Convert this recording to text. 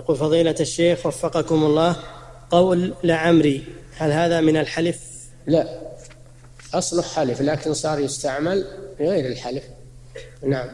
يقول فضيلة الشيخ وفقكم الله قول لعمري هل هذا من الحلف؟ لا أصله حلف لكن صار يستعمل غير الحلف نعم